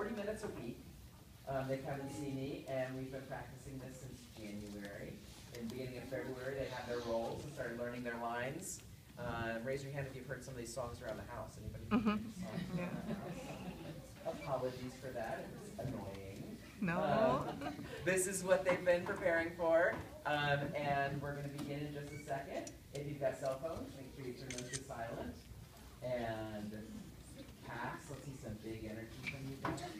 40 minutes a week. Um, they come and see me, and we've been practicing this since January. In the beginning of February, they had their roles and started learning their lines. Uh, raise your hand if you've heard some of these songs around the house. Anybody? Mm -hmm. the house? Apologies for that. It was annoying. No. Um, this is what they've been preparing for, um, and we're going to begin in just a second. If you've got cell phones, make sure you turn those to silent. And pass. Let's see some big energy from you guys.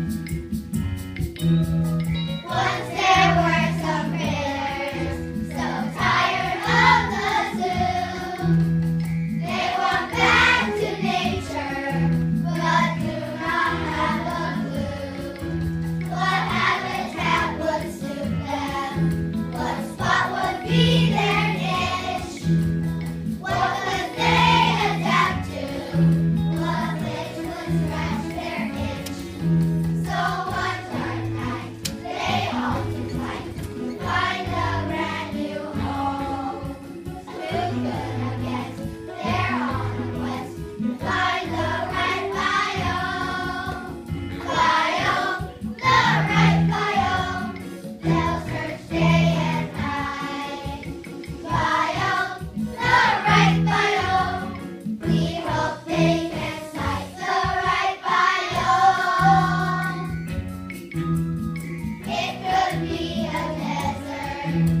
Thank you.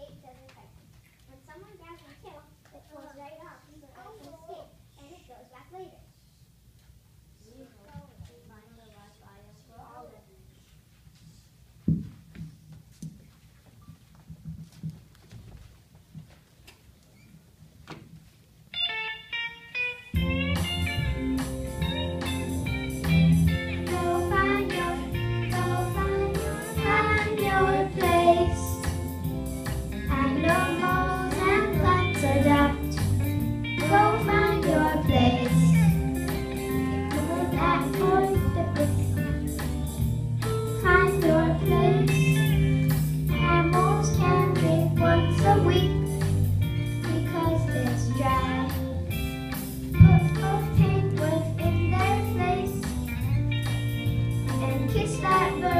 Lakes escape desert hiking. When someone grabs a tail, kiss that bird.